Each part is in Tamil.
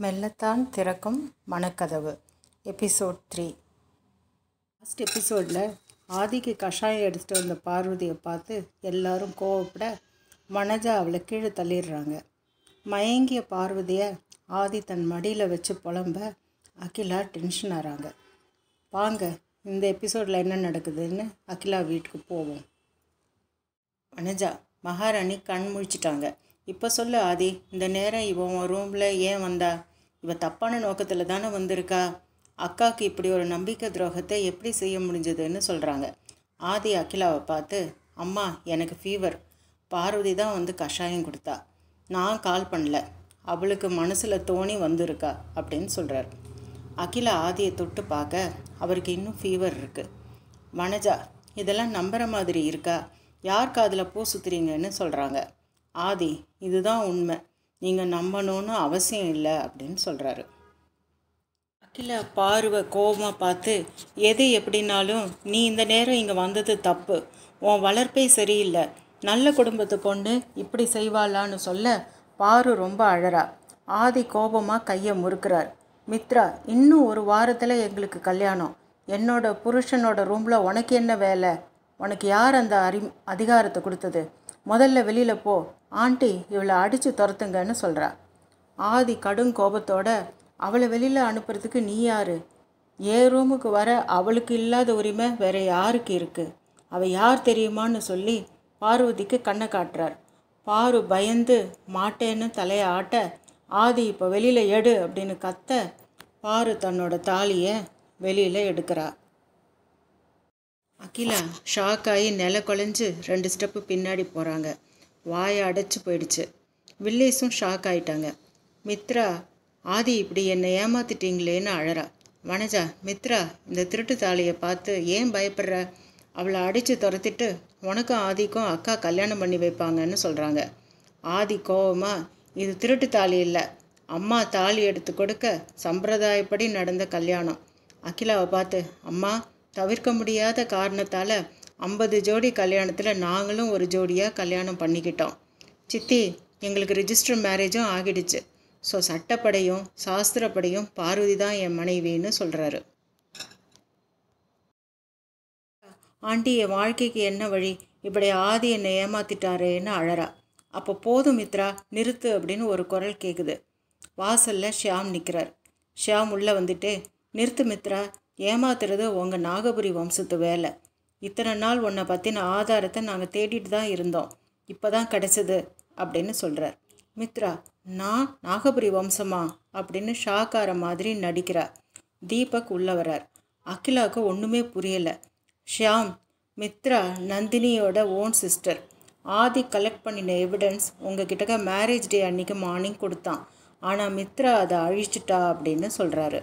மெல்லத்தான் திறக்கும் மனக்கதவு. Episode three. லாஸ்ட் எபிசோடில் ஆதிக்கு கஷாயம் எடுத்துகிட்டு வந்த பார்வதியை பார்த்து எல்லாரும் கோவப்பட மனஜா அவளை கீழே தள்ளிடுறாங்க. மயங்கிய பார்வதியை ஆதி தன் மடியில் வச்சு புலம்ப அகிலா டென்ஷன் ஆகிறாங்க வாங்க இந்த எபிசோடில் என்ன நடக்குதுன்னு அகிலா வீட்டுக்கு போவோம். மனஜா மகாராணி கண் முழிச்சிட்டாங்க. இப்போ சொல்லு ஆதி இந்த நேரம் இவன் ரூமில் ஏன் வந்தா? இவன் தப்பான நோக்கத்தில் தானே வந்திருக்கா? அக்காவுக்கு இப்படி ஒரு நம்பிக்கை துரோகத்தை எப்படி செய்ய முடிஞ்சதுன்னு சொல்கிறாங்க ஆதி அகிலாவை பார்த்து அம்மா எனக்கு ஃபீவர் பார்வதி தான் வந்து கஷாயம் கொடுத்தா. நான் கால் பண்ணல. அவளுக்கு மனசில் தோணி வந்திருக்கா? அப்படின்னு சொல்கிறார் அகிலா ஆதியை தொட்டு பார்க்க அவருக்கு இன்னும் ஃபீவர் இருக்குது வனஜா இதெல்லாம் நம்புகிற மாதிரி இருக்கா? யார் காதில் பூ சுத்துறீங்கன்னு சொல்கிறாங்க ஆதி இதுதான் உண்மை. நீங்கள் நம்பணும்னு அவசியம் இல்லை அப்படின்னு சொல்கிறாரு அகில பார்வை கோபமாக பார்த்து எது எப்படினாலும் நீ இந்த நேரம் இங்கே வந்தது தப்பு. உன் வளர்ப்பே சரியில்லை. நல்ல குடும்பத்து பொண்ணு இப்படி செய்வாளான்னு சொல்ல பாரு ரொம்ப அழறா ஆதி கோபமாக கையை முறுக்கிறார். மித்ரா இன்னும் ஒரு வாரத்தில் எங்களுக்கு கல்யாணம். என்னோட புருஷனோட ரூமில் உனக்கு என்ன வேலை? உனக்கு யார் அந்த அறி அதிகாரத்தை கொடுத்தது? முதல்ல வெளியில் போ. ஆண்டி இவளை அடித்து துரத்துங்கன்னு சொல்கிறா ஆதி கடும் கோபத்தோட அவளை வெளியில் அனுப்புறதுக்கு நீ யார்? ஏன் ரூமுக்கு வர அவளுக்கு இல்லாத உரிமை வேற யாருக்கு இருக்குது அவள் யார் தெரியுமான்னு சொல்லி பார்வதிக்கு கண்ணை காட்டுறார். பாரு பயந்து மாட்டேன்னு தலையை ஆட்ட ஆதி இப்போ வெளியில் எடு அப்படின்னு கத்த பாரு தன்னோட தாலியை வெளியில் எடுக்கிறார் அகிலா ஷாக் ஆகி நில குலைஞ்சு ரெண்டு ஸ்டெப்பு பின்னாடி போகிறாங்க வாயை அடைச்சி போயிடுச்சு. வில்லேஸும் ஷாக் ஆயிட்டாங்க. மித்ரா ஆதி இப்படி என்னை ஏமாத்திட்டீங்களேன்னு அழறா. வனஜா மித்ரா இந்த திருட்டு தாலியை பார்த்து ஏன் பயப்படுற? அவளை அடித்து துரத்திட்டு உனக்கும் ஆதிக்கும் அக்கா கல்யாணம் பண்ணி வைப்பாங்கன்னு சொல்கிறாங்க ஆதி கோவமா இது திருட்டு தாலி இல்லை. அம்மா தாலி எடுத்து கொடுக்க சம்பிரதாயப்படி நடந்த கல்யாணம். அகிலாவை பார்த்து அம்மா தவிர்க்க முடியாத காரணத்தால் ஐம்பது ஜோடி கல்யாணத்தில் நாங்களும் ஒரு ஜோடியாக கல்யாணம் பண்ணிக்கிட்டோம். சித்தி எங்களுக்கு ரிஜிஸ்டர் மேரேஜும் ஆகிடுச்சு. ஸோ சட்டப்படையும் சாஸ்திரப்படையும் பார்வதி தான் என் மனைவின்னு சொல்கிறாரு ஆண்டி என் வாழ்க்கைக்கு என்ன வழி? இப்படி ஆதி என்னை ஏமாத்திட்டாரேன்னு அழறா. அப்போ போதும் மித்ரா நிறுத்து அப்படின்னு ஒரு குரல் கேட்குது வாசலில் ஷியாம் நிற்கிறார் ஷியாம் உள்ளே வந்துட்டு நிறுத்து மித்ரா ஏமாத்துறது உங்கள் நாகபுரி வம்சத்து வேலை. இத்தனை நாள் உன்னை பற்றின ஆதாரத்தை நாங்கள் தேடிட்டு தான் இருந்தோம். இப்போ தான் கிடச்சிது அப்படின்னு சொல்கிறார் மித்ரா நான் நாகபுரி வம்சமா? அப்படின்னு ஷாக்கார மாதிரி நடிக்கிறார். தீபக் உள்ளே வரார். அகிலாவுக்கு ஒன்றுமே புரியலை. ஷியாம் மித்ரா நந்தினியோட ஓன் சிஸ்டர். ஆதி கலெக்ட் பண்ணின எவிடன்ஸ் உங்ககிட்ட மேரேஜ் டே அன்னைக்கு மார்னிங் கொடுத்தான். ஆனால் மித்ரா அதை அழிச்சிட்டா அப்படின்னு சொல்கிறாரு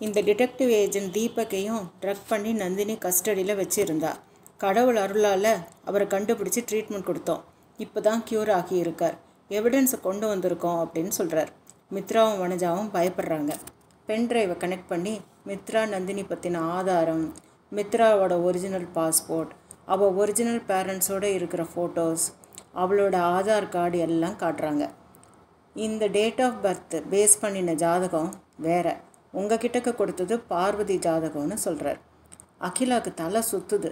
இந்த டிடெக்டிவ் ஏஜென்ட் தீபக்கையும் ட்ரக் பண்ணி நந்தினி கஸ்டடியில் வச்சுருந்தா. கடவுள் அருளால் அவரை கண்டுபிடிச்சி ட்ரீட்மெண்ட் கொடுத்தோம். இப்போ தான் க்யூர் ஆகியிருக்கார். எவிடன்ஸை கொண்டு வந்திருக்கோம் அப்படின்னு சொல்கிறார் மித்ராவும் வனஜாவும் பயப்படுறாங்க. பென் ட்ரைவை கனெக்ட் பண்ணி மித்ரா நந்தினி பற்றின ஆதாரம் மித்ராவோட ஒரிஜினல் பாஸ்போர்ட் அவள் ஒரிஜினல் பேரண்ட்ஸோடு இருக்கிற ஃபோட்டோஸ் அவளோட ஆதார் கார்டு எல்லாம் காட்டுறாங்க. இந்த டேட் ஆஃப் பர்த் பேஸ் பண்ணின ஜாதகம் வேறு. உங்ககிட்டக்க கொடுத்தது பார்வதி ஜாதகம்னு சொல்கிறார் அகிலாவுக்கு தலை சுற்றுது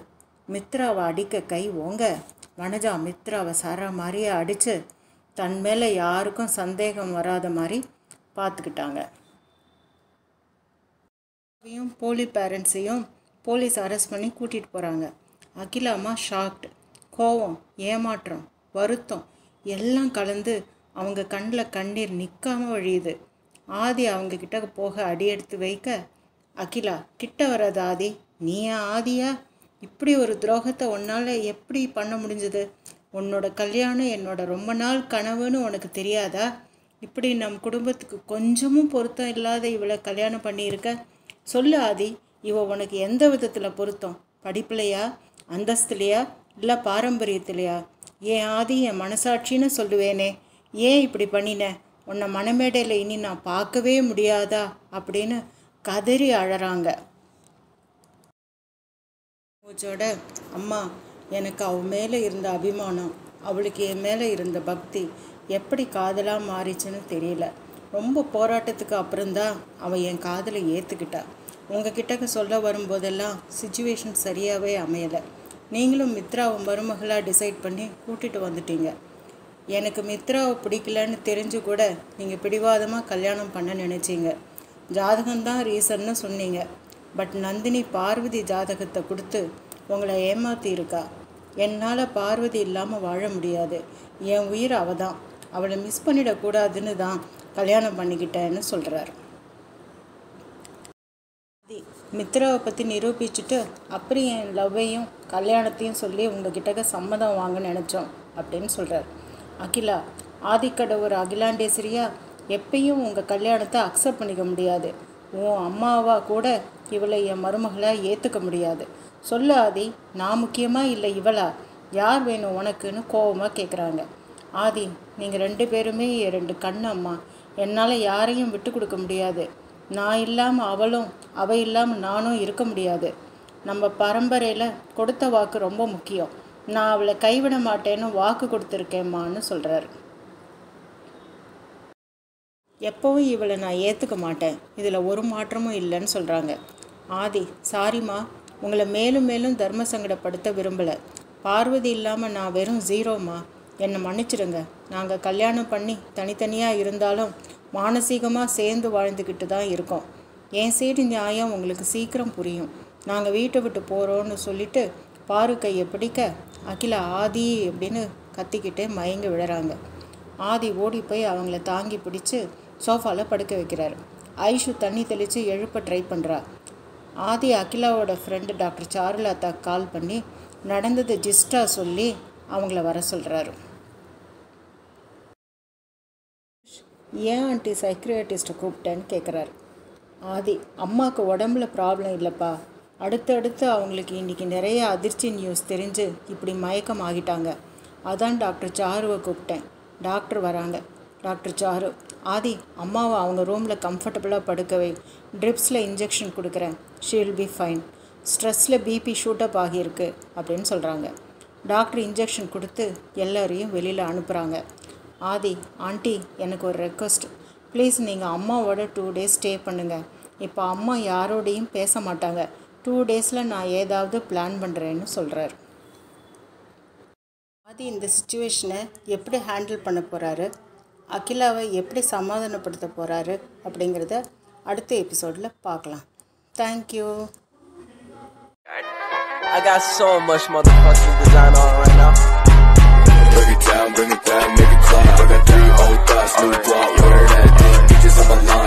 மித்ராவை அடிக்க கை ஓங்க வனஜா மித்ராவை சர மாதிரியே அடித்து தன் மேலே யாருக்கும் சந்தேகம் வராத மாதிரி பார்த்துக்கிட்டாங்க போலி பேரண்ட்ஸையும் போலீஸ் அரெஸ்ட் பண்ணி கூட்டிகிட்டு போகிறாங்க அகிலாமா ஷாக்டு கோவம் ஏமாற்றம் வருத்தம் எல்லாம் கலந்து அவங்க கண்ணில் கண்ணீர் நிற்காம வழியுது. ஆதி அவங்க கிட்ட போக அடி எடுத்து வைக்க அகிலா கிட்ட வராது ஆதி நீ ஆதியா? இப்படி ஒரு துரோகத்தை உன்னால் எப்படி பண்ண முடிஞ்சது? உன்னோட கல்யாணம் என்னோட ரொம்ப நாள் கனவுன்னு உனக்கு தெரியாதா? இப்படி நம் குடும்பத்துக்கு கொஞ்சமும் பொருத்தம் இல்லாத இவளை கல்யாணம் பண்ணியிருக்க? சொல்லு ஆதி இவ உனக்கு எந்த விதத்தில் பொருத்தம்? படிப்புலையா? அந்தஸ்துலையா? இல்லை பாரம்பரியத்திலையா? ஏன் ஆதி என் மனசாட்சின்னு சொல்லுவேனே. ஏன் இப்படி பண்ணின? உன்னை மணமேடையில் இனி நான் பார்க்கவே முடியாதா? அப்படின்னு கதறி அழறாங்க. மூச்சோட அம்மா எனக்கு அவ மேலே இருந்த அபிமானம் அவளுக்கு என் மேலே இருந்த பக்தி எப்படி காதலாக மாறிச்சுன்னு தெரியல. ரொம்ப போராட்டத்துக்கு அப்புறம்தான் அவள் என் காதலை ஏற்றுக்கிட்டா உங்ககிட்டக்க சொல்ல வரும்போதெல்லாம் சுச்சுவேஷன் சரியாகவே அமையலை. நீங்களும் மித்ராவும் மருமகளாக டிசைட் பண்ணி கூட்டிகிட்டு வந்துட்டீங்க. எனக்கு மித்ராவை பிடிக்கலன்னு தெரிஞ்சு கூட நீங்கள் பிடிவாதமாக கல்யாணம் பண்ண நினச்சிங்க. ஜாதகம்தான் ரீசன்னு சொன்னீங்க. பட் நந்தினி பார்வதி ஜாதகத்தை கொடுத்து உங்களை ஏமாத்தியிருக்கா. என்னால் பார்வதி இல்லாமல் வாழ முடியாது. என் உயிர் அவ தான் அவளை மிஸ் பண்ணிடக்கூடாதுன்னு தான் கல்யாணம் பண்ணிக்கிட்டேன்னு சொல்கிறார் மித்ராவை பற்றி நிரூபிச்சுட்டு அப்புறம் என் லவ்வையும் கல்யாணத்தையும் சொல்லி உங்ககிட்ட சம்மதம் வாங்க நினச்சோம் அப்படின்னு சொல்கிறார் அகிலா ஆதிக்கடவுர் அகிலாண்டேஸ்வரியா எப்பயும் உங்கள் கல்யாணத்தை அக்செப்ட் பண்ணிக்க முடியாது. உன் அம்மாவா கூட இவளை என் மருமகளை ஏற்றுக்க முடியாது. சொல்லு ஆதி நான் முக்கியமாக இல்லை இவளா? யார் வேணும் உனக்குன்னு கோபமாக கேட்குறாங்க ஆதி நீங்கள் ரெண்டு பேருமே என் ரெண்டு கண் அம்மா. என்னால் யாரையும் விட்டு கொடுக்க முடியாது. நான் இல்லாமல் அவளும் அவ இல்லாமல் நானும் இருக்க முடியாது. நம்ம பரம்பரையில் கொடுத்த வாக்கு ரொம்ப முக்கியம். நான் அவளை கைவிட மாட்டேன்னு வாக்கு கொடுத்துருக்கேம்மான்னு சொல்கிறாரு எப்போவும் இவளை நான் ஏற்றுக்க மாட்டேன். இதில் ஒரு மாற்றமும் இல்லைன்னு சொல்கிறாங்க ஆதி சாரிம்மா உங்களை மேலும் மேலும் தர்ம சங்கடப்படுத்த விரும்பலை. பார்வதி இல்லாமல் நான் வெறும் ஜீரோம்மா. என்னை மன்னிச்சிடுங்க நாங்கள் கல்யாணம் பண்ணி தனித்தனியாக இருந்தாலும் மானசீகமாக சேர்ந்து வாழ்ந்துக்கிட்டு தான் இருக்கோம். என் சைடு நியாயம் உங்களுக்கு சீக்கிரம் புரியும். நாங்கள் வீட்டை விட்டு போகிறோன்னு சொல்லிட்டு பாரு கையை பிடிக்க. அகிலா ஆதி அப்படின்னு கத்திக்கிட்டே மயங்கி விழுறாங்க. ஆதி ஓடி போய் அவங்கள தாங்கி பிடிச்சி சோஃபாவில் படுக்க வைக்கிறாரு. ஐஷு தண்ணி தெளித்து எழுப்ப ட்ரை பண்ணுறா ஆதி அகிலாவோட ஃப்ரெண்டு டாக்டர் சாருலாத்தா கால் பண்ணி நடந்தது ஜிஸ்டாக சொல்லி அவங்கள வர சொல்கிறாரு ஏன் ஆண்டி சைக்ரியாட்டிஸ்ட்டை கூப்பிட்டேன்னு கேட்குறாரு ஆதி அம்மாவுக்கு உடம்புல ப்ராப்ளம் இல்லைப்பா. அடுத்தடுத்து அவங்களுக்கு இன்றைக்கி நிறைய அதிர்ச்சி நியூஸ் தெரிஞ்சு இப்படி மயக்கம் ஆகிட்டாங்க அதான் டாக்டர் சாருவை கூப்பிட்டேன். டாக்டர் வராங்க. டாக்டர் சாரு ஆதி அம்மாவை அவங்க ரூமில் கம்ஃபர்டபுளாக படுக்கவே ட்ரிப்ஸில் இன்ஜெக்ஷன் கொடுக்குறேன். ஷீல் பி ஃபைன் ஸ்ட்ரெஸ்ஸில் பிபி ஷூட்டப் ஆகியிருக்கு. அப்படின்னு சொல்கிறாங்க டாக்டர் இன்ஜெக்ஷன் கொடுத்து எல்லோரையும் வெளியில் அனுப்புகிறாங்க ஆதி ஆண்டி எனக்கு ஒரு ரெக்வஸ்ட் ப்ளீஸ் நீங்கள் அம்மாவோட டூ டேஸ் ஸ்டே பண்ணுங்கள் இப்போ அம்மா யாரோடையும் பேச மாட்டாங்க. டூ டேஸில் நான் ஏதாவது பிளான் பண்ணுறேன்னு சொல்கிறார் ஆதி இந்த சுச்சுவேஷனை எப்படி ஹேண்டில் பண்ண போகிறாரு அகிலாவை எப்படி சமாதானப்படுத்த போகிறாரு அப்படிங்கிறத அடுத்த எபிசோடில் பார்க்கலாம் thank you I got so much motherfucking design on right now. Bring it down, bring it down, make it clap. I got three old thoughts, new block, where that. Bitches on my line,